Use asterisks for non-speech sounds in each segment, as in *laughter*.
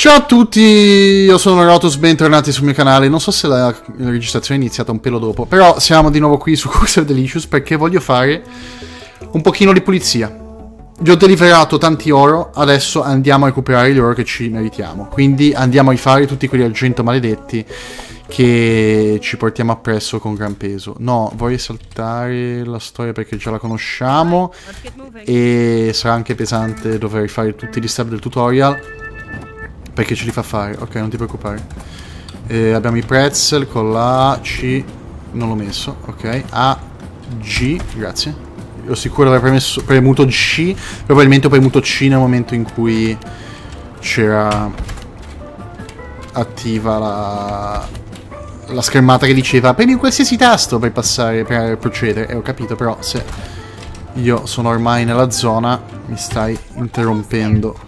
Ciao a tutti, io sono Rotus, bentornati sul mio canale. Non so se la, registrazione è iniziata un pelo dopo, però siamo di nuovo qui su *laughs* Cursor Delicious perché voglio fare un pochino di pulizia. Vi ho deliberato tanti oro, adesso andiamo a recuperare l'oro che ci meritiamo. Quindi andiamo a rifare tutti quegli argento maledetti che ci portiamo appresso con gran peso. No, vorrei saltare la storia perché già la conosciamo e sarà anche pesante dover rifare tutti gli step del tutorial perché ce li fa fare. Ok, non ti preoccupare. Eh, abbiamo i pretzel con la C. Non l'ho messo. Ok. A, G. Grazie. Ero sicuro di aver premesso, premuto C. Probabilmente ho premuto C nel momento in cui c'era attiva la, la schermata che diceva premi qualsiasi tasto per passare, per procedere. E ho capito, però se io sono ormai nella zona mi stai interrompendo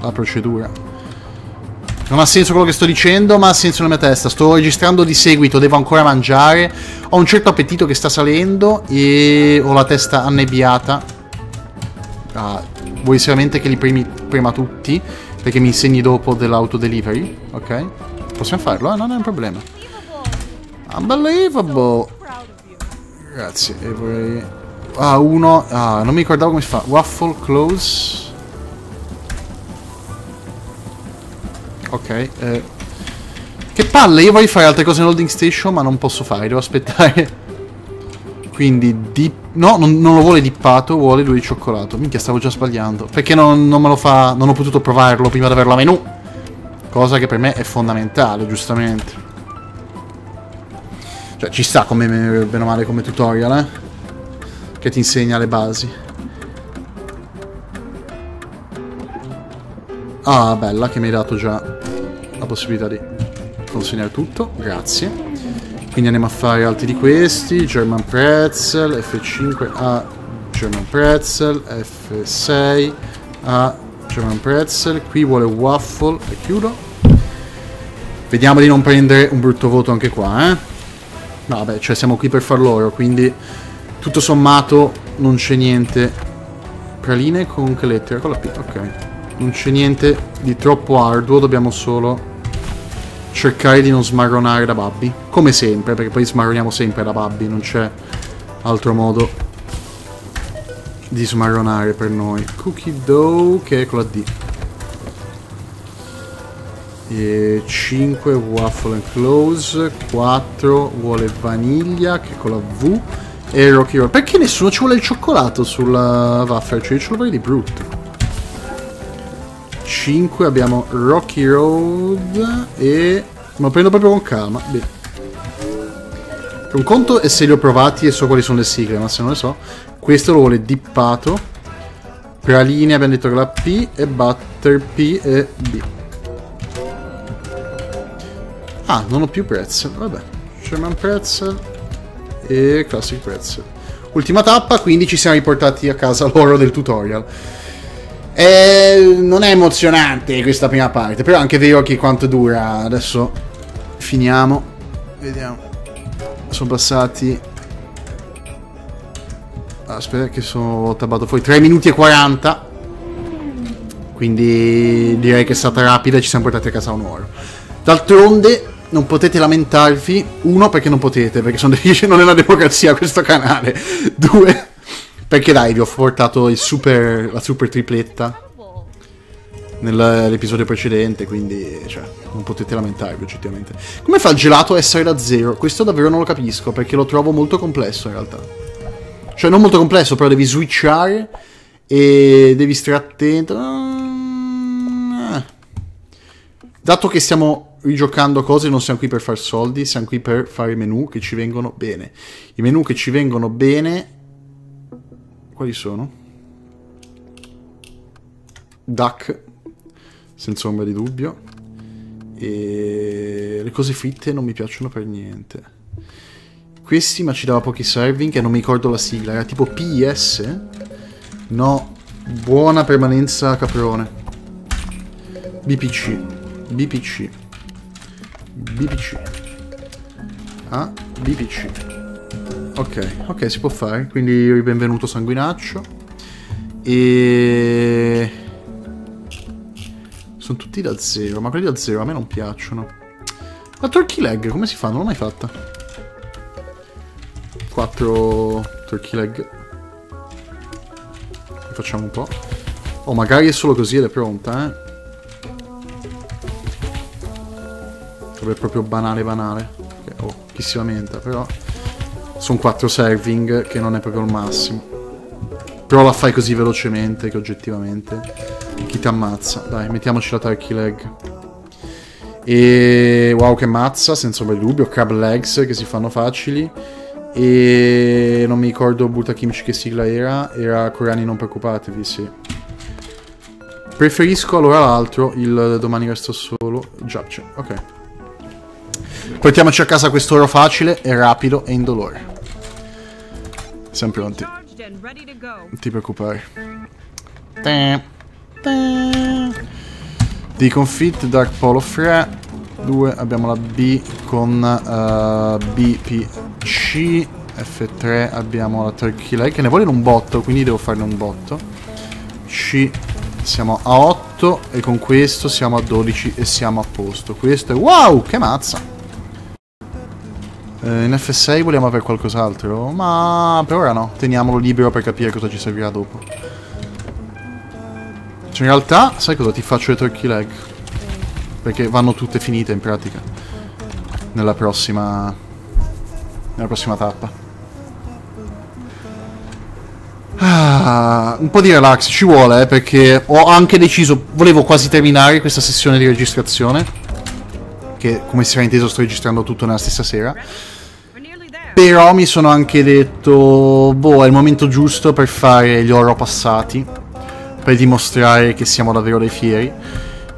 la procedura. Non ha senso quello che sto dicendo, ma ha senso nella mia testa. Sto registrando di seguito, devo ancora mangiare. Ho un certo appetito che sta salendo e ho la testa annebbiata. Ah, vuoi seriamente che li premi prima tutti? Perché mi insegni dopo dell'autodelivery? Ok? Possiamo farlo, eh? Non è un problema. Unbelievable! Grazie, e vorrei... Ah, uno... Ah, non mi ricordavo come si fa. Waffle close... Ok. Eh. Che palle, io voglio fare altre cose in holding station, ma non posso fare, devo aspettare. *laughs* Quindi, dip... no, non, non, lo vuole dippato, vuole lui di cioccolato. Minchia, stavo già sbagliando. Perché non, non me lo fa... Non ho potuto provarlo prima di averlo a menu. Cosa che per me è fondamentale, giustamente. Cioè, ci sta come, bene o male come tutorial, eh? Che ti insegna le basi. Ah, bella, che mi hai dato già la possibilità di consegnare tutto, grazie. Quindi andiamo a fare altri di questi, German Pretzel, F5 a German Pretzel, F6 a German Pretzel, qui vuole Waffle e chiudo. Vediamo di non prendere un brutto voto anche qua, eh. No, vabbè, cioè siamo qui per far loro, quindi tutto sommato non c'è niente. Praline con che lettera? Con la P, ok. Non c'è niente di troppo arduo, dobbiamo solo cercare di non smarronare da Babbi. Come sempre, perché poi smarroniamo sempre da Babbi, non c'è altro modo di smarronare per noi. Cookie dough, che è con la D. E 5 waffle and close, 4 vuole vaniglia, che è con la V. E Rocky Road. Perché nessuno ci vuole il cioccolato sulla waffle? Cioè io ce lo vorrei di brutto. 5 abbiamo Rocky Road e... Ma prendo proprio con calma. Bene. Un conto è se li ho provati e so quali sono le sigle, ma se non le so... Questo lo vuole dippato. Praline abbiamo detto che la P e Butter P e B. Ah, non ho più pretzel. Vabbè. Sherman pretzel e Classic pretzel. Ultima tappa, quindi ci siamo riportati a casa l'oro del tutorial. Eh, non è emozionante questa prima parte, però anche vero che quanto dura. Adesso finiamo. Vediamo. Sono passati... Aspetta che sono tabbato fuori. 3 minuti e 40. Quindi direi che è stata rapida e ci siamo portati a casa un oro. D'altronde non potete lamentarvi. Uno, perché non potete, perché sono *laughs* non è una democrazia questo canale. Due, perché dai, vi ho portato super, la super tripletta nell'episodio precedente, quindi cioè, non potete lamentarvi oggettivamente. Come fa il gelato a essere da zero? Questo davvero non lo capisco, perché lo trovo molto complesso in realtà. Cioè, non molto complesso, però devi switchare e devi stare attento. Eh. Dato che stiamo rigiocando cose, non siamo qui per fare soldi, siamo qui per fare menu che ci vengono bene. I menu che ci vengono bene quali sono? Duck, senza ombra di dubbio. E le cose fritte non mi piacciono per niente. Questi ma ci dava pochi serving e non mi ricordo la sigla. Era tipo PIS? No, buona permanenza caprone. BPC. BPC. BPC. Ah, BPC. Ok, ok, si può fare. Quindi benvenuto sanguinaccio. E... Sono tutti da zero, ma quelli da zero a me non piacciono. La turkey leg, come si fa? Non l'ho mai fatta. 4 turkey leg. Facciamo un po'. Oh, magari è solo così ed è pronta, eh. Proprio banale banale. Oh, chi si lamenta, però... Sono 4 serving, che non è proprio il massimo. Però la fai così velocemente che oggettivamente chi ti ammazza. Dai, mettiamoci la turkey leg. E wow che mazza, senza ombra di dubbio. Crab legs che si fanno facili. E non mi ricordo Buta Kimchi che sigla era. Era Coreani non preoccupatevi, sì. Preferisco allora l'altro, il domani resto solo. Già c'è, ok. Portiamoci a casa quest'oro facile e rapido e indolore. Siamo pronti. Non ti preoccupare. Deacon Fit, Dark Polo Fre. 2 abbiamo la B con uh, BPC. F3 abbiamo la Turkey Leg che ne vogliono un botto, quindi devo farne un botto. C siamo a 8 e con questo siamo a 12 e siamo a posto. Questo è... Wow, che mazza! Eh, in F6 vogliamo avere qualcos'altro, ma per ora no. Teniamolo libero per capire cosa ci servirà dopo. Cioè in realtà, sai cosa? Ti faccio le turkey leg. Perché vanno tutte finite in pratica. Nella prossima... Nella prossima tappa. Ah, un po' di relax ci vuole, eh, perché ho anche deciso... Volevo quasi terminare questa sessione di registrazione. Che, come si era inteso, sto registrando tutto nella stessa sera. Però mi sono anche detto, boh, è il momento giusto per fare gli oro passati, per dimostrare che siamo davvero dei fieri.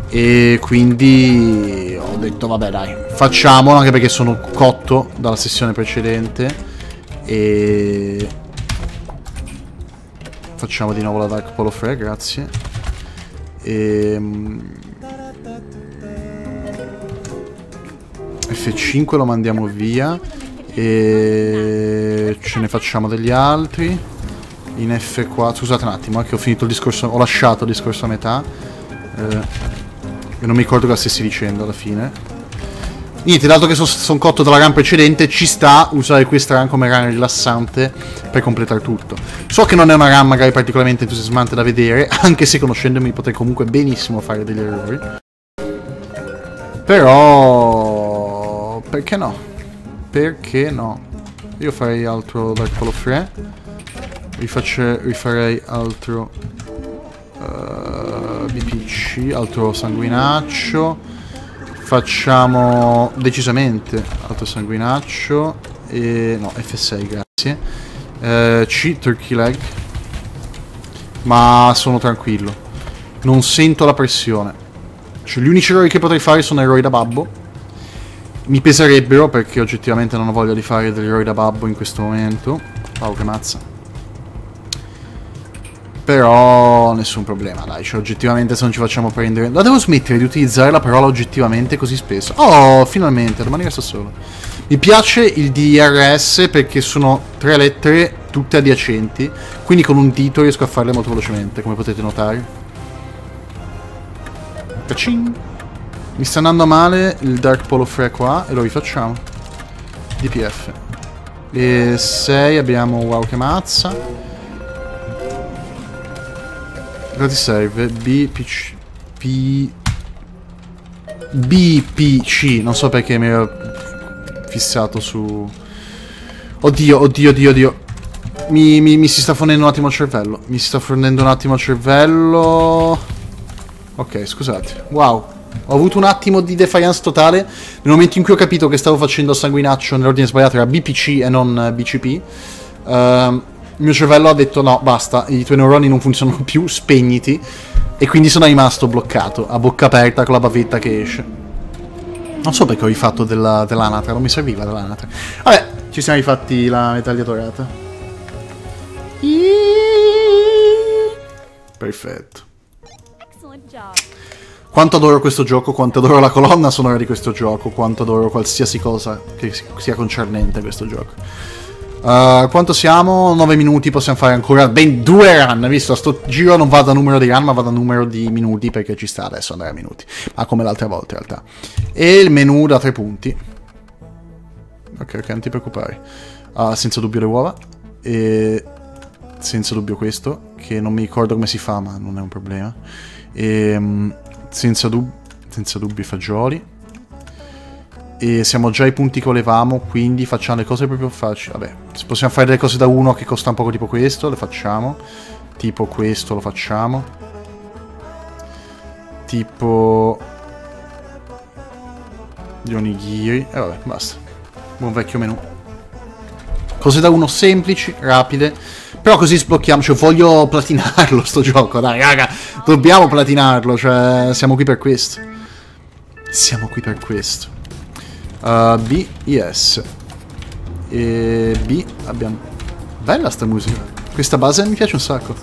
E quindi ho detto, vabbè dai, facciamolo, anche perché sono cotto dalla sessione precedente. E... Facciamo di nuovo la Dark Polo Free, grazie. E... F5 lo mandiamo via e ce ne facciamo degli altri. In F4, scusate un attimo, eh, che ho finito il discorso, ho lasciato il discorso a metà. Eh, e non mi ricordo cosa stessi dicendo alla fine. Niente, dato che sono son cotto dalla run precedente, ci sta usare questa run come run rilassante per completare tutto. So che non è una run magari particolarmente entusiasmante da vedere, *laughs* anche se conoscendomi potrei comunque benissimo fare degli errori. Però... perché no? Perché no? Io farei altro Dark Free. Rifacce, rifarei altro uh, eh, BPC, altro sanguinaccio. Facciamo decisamente altro sanguinaccio. E no, F6, grazie. Uh, C, Turkey Leg. Ma sono tranquillo. Non sento la pressione. Cioè, gli unici errori che potrei fare sono errori da babbo mi peserebbero perché oggettivamente non ho voglia di fare degli eroi da babbo in questo momento. Wow, che mazza. Però nessun problema, dai, cioè oggettivamente se non ci facciamo prendere... La devo smettere di utilizzare la parola oggettivamente così spesso. Oh, finalmente, domani resta solo. Mi piace il DRS perché sono tre lettere tutte adiacenti, quindi con un dito riesco a farle molto velocemente, come potete notare. Cacing! Mi sta andando male il Dark Polo Free qua e lo rifacciamo. DPF. E 6 abbiamo wow che mazza. Cosa ti serve? B, P, C, P... BPC. Non so perché mi ero fissato su... Oddio, oddio, oddio, oddio. Mi, mi, mi si sta fornendo un attimo il cervello. Mi si sta fornendo un attimo il cervello. Ok, scusate. Wow. Ho avuto un attimo di defiance totale nel momento in cui ho capito che stavo facendo sanguinaccio nell'ordine sbagliato, era BPC e non BCP. Uh, ehm, il mio cervello ha detto no, basta, i tuoi neuroni non funzionano più, spegniti. E quindi sono rimasto bloccato, a bocca aperta con la bavetta che esce. Non so perché ho rifatto della, dell'anatra, non mi serviva dell'anatra. Vabbè, ci siamo rifatti la medaglia dorata. Perfetto. Excellent job. Quanto adoro questo gioco, quanto adoro la colonna sonora di questo gioco, quanto adoro qualsiasi cosa che sia concernente a questo gioco. Uh, quanto siamo? 9 minuti, possiamo fare ancora ben due run. Visto, sto giro non vado a numero di run, ma vado a numero di minuti perché ci sta adesso andare a minuti. Ma come l'altra volta in realtà. E il menu da 3 punti. Ok, ok, non ti preoccupare. Uh, senza dubbio le uova. E senza dubbio questo, che non mi ricordo come si fa, ma non è un problema. E, um, senza, dub senza dubbi fagioli e siamo già ai punti che volevamo, quindi facciamo le cose proprio facili. Vabbè, se possiamo fare delle cose da uno che costa un poco tipo questo, le facciamo. Tipo questo lo facciamo. Tipo... Gli onigiri. E vabbè, basta. Buon vecchio menù. Cose da uno semplici, rapide. Però così sblocchiamo, cioè voglio platinarlo sto gioco, dai raga, dobbiamo platinarlo, cioè siamo qui per questo. Siamo qui per questo. Uh, B, yes. E B abbiamo... Bella sta musica. Questa base mi piace un sacco.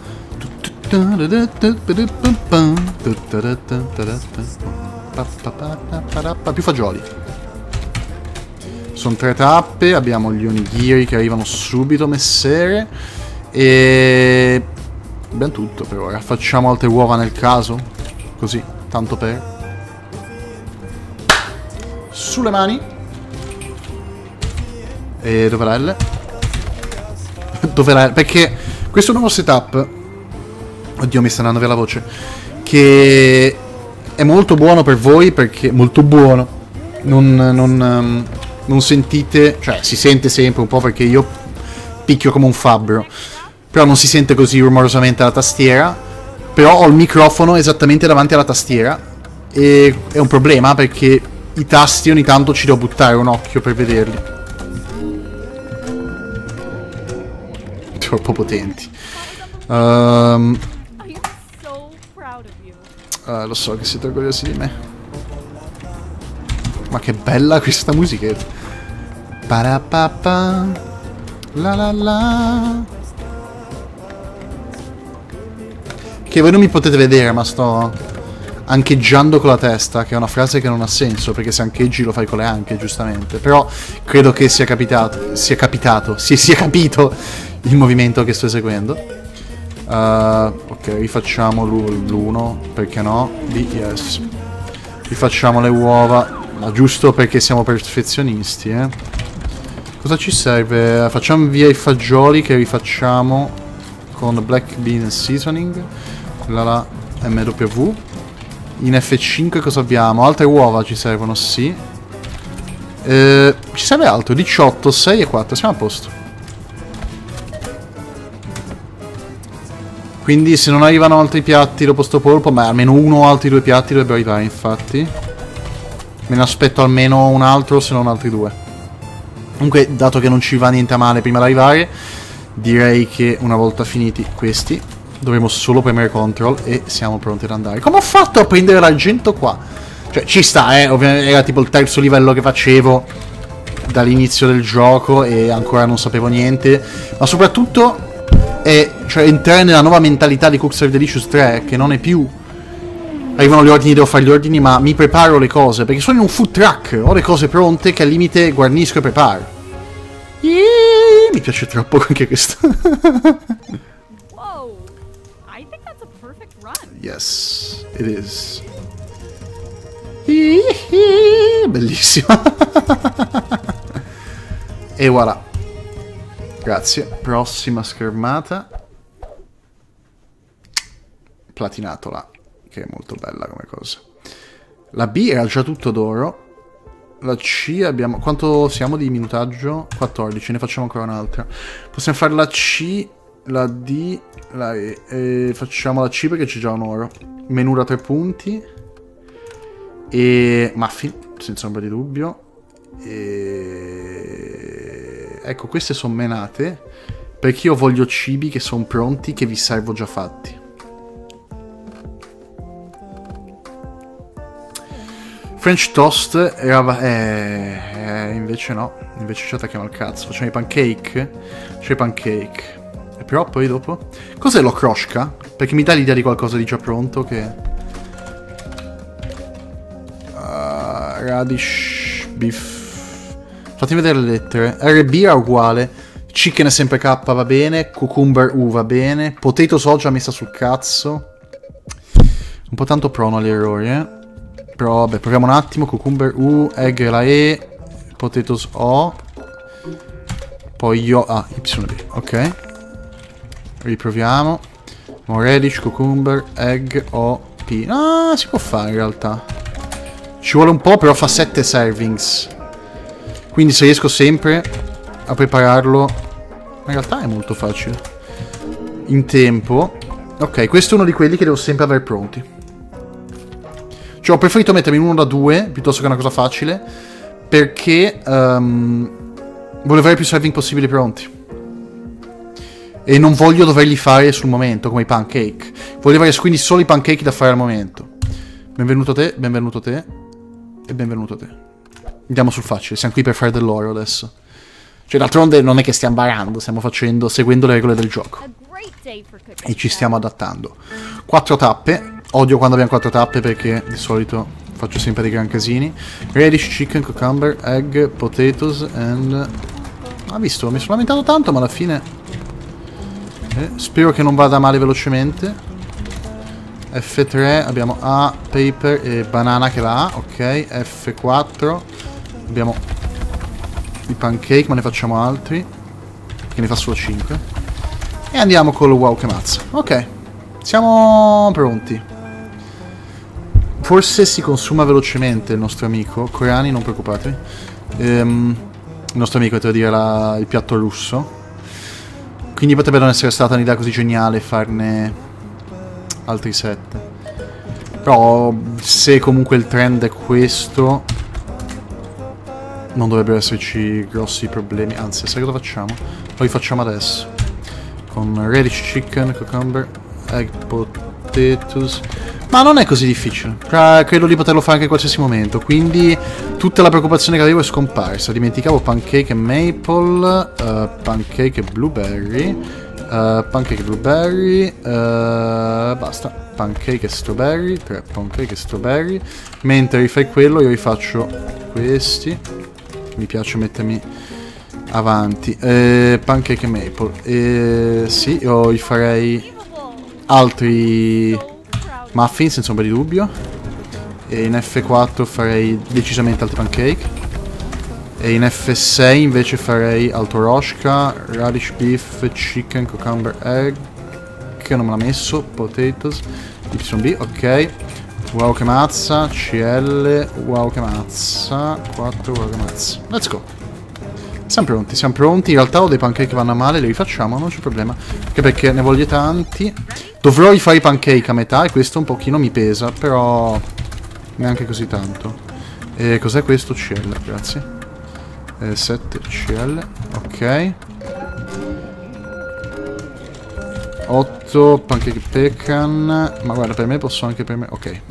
Più fagioli. Sono tre tappe, abbiamo gli onigiri che arrivano subito, messere. E... Abbiamo tutto per ora. Facciamo altre uova nel caso. Così, tanto per. Sulle mani. E dove la L? *laughs* dove la L? Perché questo nuovo setup... Oddio, mi sta andando via la voce. Che è molto buono per voi perché... Molto buono. Non, non, um, non sentite... Cioè, si sente sempre un po' perché io picchio come un fabbro. Però non si sente così rumorosamente la tastiera. Però ho il microfono esattamente davanti alla tastiera. E è un problema perché i tasti ogni tanto ci devo buttare un occhio per vederli. troppo potenti. Um, uh, lo so che siete orgogliosi di me. Ma che bella questa musichetta. Parapapa. La la la. Che voi non mi potete vedere, ma sto ancheggiando con la testa, che è una frase che non ha senso, perché se ancheggi lo fai con le anche, giustamente. Però credo che sia capitato, sia capitato, *laughs* si sia capito il movimento che sto eseguendo. Uh, ok, rifacciamo l'1, perché no? B, yes. Rifacciamo le uova, ma giusto perché siamo perfezionisti, eh. Cosa ci serve? Facciamo via i fagioli che rifacciamo con Black Bean Seasoning. La la MW. In F5 cosa abbiamo? Altre uova ci servono, sì. Eh, ci serve altro, 18, 6 e 4, siamo a posto. Quindi se non arrivano altri piatti dopo sto polpo, ma almeno uno o altri due piatti dovrebbero arrivare infatti. Me ne aspetto almeno un altro, se non altri due. Comunque, dato che non ci va niente a male prima di arrivare, direi che una volta finiti questi, dovremo solo premere control e siamo pronti ad andare. Come ho fatto a prendere l'argento qua? Cioè, ci sta, eh, ovviamente era tipo il terzo livello che facevo dall'inizio del gioco e ancora non sapevo niente, ma soprattutto è cioè, entrare nella nuova mentalità di Cookser Delicious 3, che non è più arrivano gli ordini, devo fare gli ordini, ma mi preparo le cose, perché sono in un food truck, ho le cose pronte che al limite guarnisco e preparo. Eeeh, mi piace troppo anche questo. *laughs* yes, it is. Bellissima. *laughs* e voilà. Grazie. Prossima schermata. Platinato là, che è molto bella come cosa. La B era già tutto d'oro. La C abbiamo... Quanto siamo di minutaggio? 14, ne facciamo ancora un'altra. Possiamo fare la C, la D, la E. E facciamo la C perché c'è già un oro. Menù da tre punti. E... Muffin, senza ombra di dubbio. E ecco, queste sono menate perché io voglio cibi che sono pronti, che vi servo già fatti. French toast era... Eh, eh, invece no, invece ci attacchiamo al cazzo. Facciamo i pancake. C'è i pancake. Però poi dopo... Cos'è lo l'okroshka? Perché mi dà l'idea di qualcosa di già pronto che... Uh, radish beef Fatemi vedere le lettere. RB era uguale. Chicken è sempre K, va bene. Cucumber U va bene. Potato soja messa sul cazzo. Un po' tanto prono agli errori, eh. Però vabbè, proviamo un attimo. Cucumber U, egg la E. Potatoes O. Poi io... Ah, YB, ok. Riproviamo. Radish, cucumber, egg O, P. Ah, si può fare in realtà. Ci vuole un po', però fa 7 servings. Quindi se riesco sempre a prepararlo... In realtà è molto facile. In tempo. Ok, questo è uno di quelli che devo sempre avere pronti. Cioè ho preferito mettermi in uno da due, piuttosto che una cosa facile, perché um, volevo avere più serving possibili pronti. E non voglio doverli fare sul momento, come i pancake. Volevo avere quindi solo i pancake da fare al momento. Benvenuto a te, benvenuto a te, e benvenuto a te. Andiamo sul facile, siamo qui per fare dell'oro adesso. Cioè, d'altronde non è che stiamo barando, stiamo facendo, seguendo le regole del gioco. E ci stiamo adattando. Quattro tappe. Odio quando abbiamo quattro tappe perché di solito faccio sempre dei gran casini. Radish, chicken, cucumber, egg, potatoes and... Ha ah, visto, mi sono lamentato tanto ma alla fine... Eh, spero che non vada male velocemente. F3 abbiamo A, paper e banana che la ok. F4 abbiamo i pancake, ma ne facciamo altri. Che ne fa solo 5. E andiamo con lo wow che mazza. Ok, siamo pronti. Forse si consuma velocemente il nostro amico. Coreani, non preoccupatevi. Ehm, il nostro amico, devo dire, la, il piatto russo. Quindi potrebbe non essere stata un'idea così geniale farne altri 7. Però se comunque il trend è questo, non dovrebbero esserci grossi problemi. Anzi, sai cosa facciamo? Lo rifacciamo adesso. Con radish chicken, cucumber, egg potatoes. Ma non è così difficile. Cioè, credo di poterlo fare anche in qualsiasi momento. Quindi tutta la preoccupazione che avevo è scomparsa. Dimenticavo pancake e maple, uh, pancake e blueberry, uh, pancake e blueberry, uh, basta. Pancake e strawberry, tre pancake e strawberry. Mentre rifai quello io rifaccio questi mi piace mettermi avanti. Eh, pancake maple. Eh, sì, io gli farei altri muffin senza ombra di dubbio. E in F4 farei decisamente altri pancake. E in F6 invece farei alto roshka, radish beef, chicken, cucumber egg. Che non me l'ha messo. Potatoes. YB, ok. Wow che mazza, CL, wow che mazza, 4 wow che mazza. Let's go. Siamo pronti, siamo pronti. In realtà ho dei pancake che vanno a male, li rifacciamo, non c'è problema. Anche perché ne voglio tanti. Dovrò rifare i pancake a metà e questo un pochino mi pesa, però neanche così tanto. E cos'è questo? CL, grazie. E 7 CL, ok. 8 pancake pecan. Ma guarda, per me posso anche per me... Ok.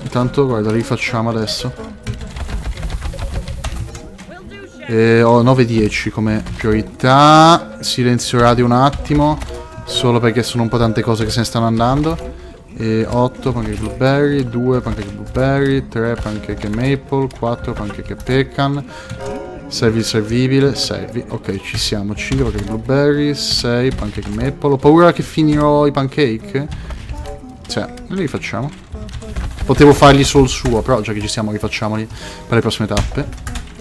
Intanto, guarda, rifacciamo adesso. E ho 9-10 come priorità. Silenzio radio un attimo. Solo perché sono un po' tante cose che se ne stanno andando. E 8 pancake blueberry, 2 pancake blueberry, 3 pancake maple, 4 pancake pecan, servi servibile, servi, ok ci siamo, 5 pancake blueberry, 6 pancake maple, ho paura che finirò i pancake, cioè, li rifacciamo. Potevo fargli solo il suo, però già che ci siamo rifacciamoli per le prossime tappe.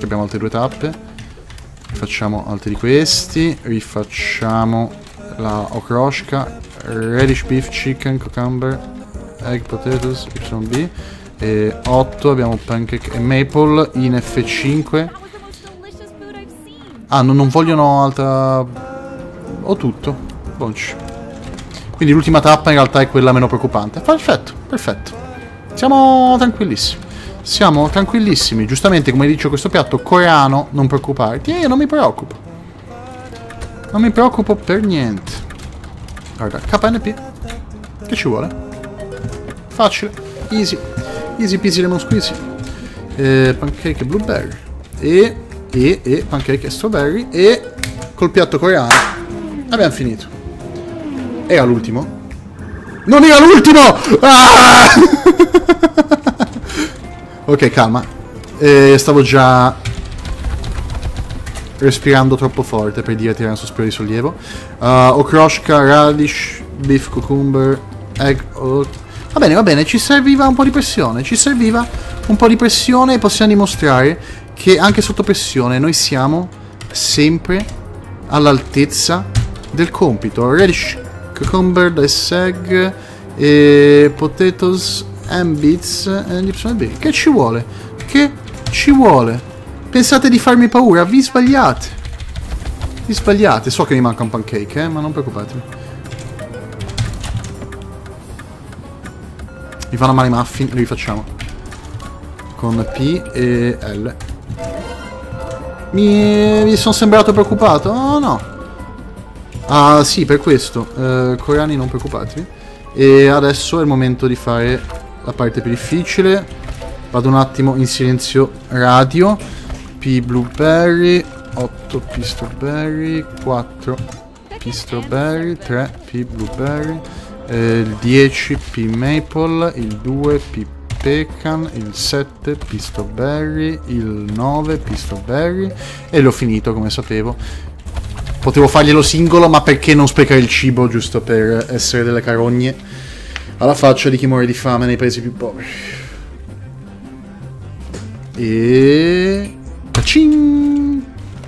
Abbiamo altre due tappe. Rifacciamo altri di questi. Rifacciamo la okroshka, radish beef chicken, cucumber, egg potatoes, YB. E 8 abbiamo pancake e maple in F5. Ah, no, non vogliono altra... Ho tutto. Bonci. Quindi l'ultima tappa in realtà è quella meno preoccupante. Perfetto, perfetto. Siamo tranquillissimi. Siamo tranquillissimi. Giustamente, come dice questo piatto coreano, non preoccuparti. E io non mi preoccupo. Non mi preoccupo per niente. Guarda, KNP. Che ci vuole? Facile. Easy. Easy peasy lemon squeezy. Eh, pancake blueberry. E, e, e, pancake strawberry. E, col piatto coreano, abbiamo finito. Era l'ultimo? Non era l'ultimo! Ah! *laughs* ok, calma. E stavo già respirando troppo forte per dire tirare un sospiro di sollievo. Uh, okroshka, radish, beef cucumber, egg... Oh. Va bene, va bene, ci serviva un po' di pressione, ci serviva un po' di pressione e possiamo dimostrare che anche sotto pressione noi siamo sempre all'altezza del compito. Radish, cucumber, egg, e potatoes beets and YB. Che ci vuole? Che ci vuole? Pensate di farmi paura? Vi sbagliate. Vi sbagliate. So che mi manca un pancake, eh, ma non preoccupatevi. Mi fanno male i muffin, li rifacciamo. Con P e L. Mi, mi sono sembrato preoccupato? Oh no. Ah sì, per questo. Eh, coreani non preoccupatevi. E adesso è il momento di fare la parte più difficile. Vado un attimo in silenzio radio. P blueberry, 8 P strawberry, 4 P strawberry, 3 P blueberry, eh, il 10 P maple, il 2 P pecan, il 7 P strawberry, il 9 P strawberry e l'ho finito come sapevo. Potevo farglielo singolo, ma perché non sprecare il cibo giusto per essere delle carogne alla faccia di chi muore di fame nei paesi più poveri. E... Pacin!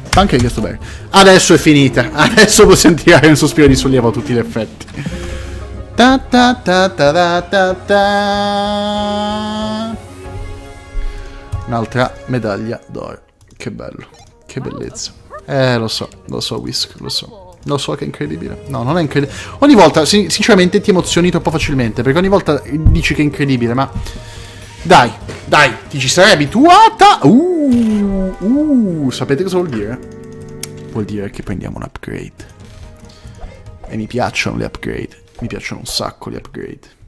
Pancake strawberry. Adesso è finita. *laughs* Adesso possiamo tirare un sospiro di sollievo a tutti gli effetti. Ta ta ta ta ta ta Un'altra medaglia d'oro. Che bello. Che bellezza. Eh, lo so, lo so, Whisk, lo so. Lo so che è incredibile. No, non è incredibile. Ogni volta, sinceramente, ti emozioni troppo facilmente. Perché ogni volta dici che è incredibile, ma... Dai, dai, ti ci sei abituata? Uh, uh, sapete cosa vuol dire? Vuol dire che prendiamo un upgrade. E mi piacciono le upgrade. Mi piacciono un sacco le upgrade.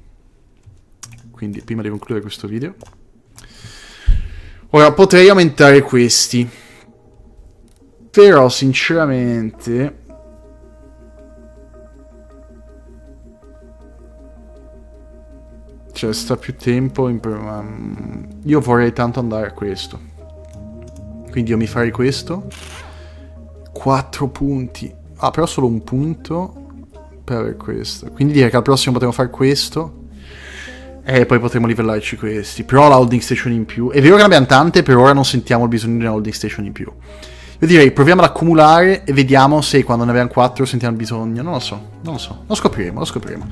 Quindi, prima di concludere questo video... Ora, potrei aumentare questi. Però, sinceramente... Cioè, sta più tempo. In... Io vorrei tanto andare a questo. Quindi io mi farei questo. 4 punti. Ah, però solo un punto per questo. Quindi direi che al prossimo potremo fare questo. E poi potremo livellarci questi. Però la holding station in più. È vero che ne abbiamo tante, per ora non sentiamo il bisogno di una holding station in più. Io direi proviamo ad accumulare e vediamo se quando ne abbiamo 4 sentiamo bisogno. Non lo so, non lo so. Lo scopriremo, lo scopriremo.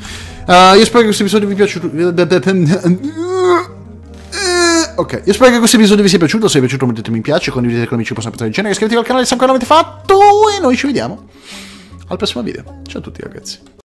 Uh, io spero che questo episodio vi piaciuto. Ok, io spero che questo episodio vi sia piaciuto. Se vi è piaciuto mettete mi piace, condividete con amici, possono pensare del genere, iscrivetevi al canale se ancora non l'avete fatto. E noi ci vediamo al prossimo video. Ciao a tutti ragazzi.